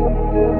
Música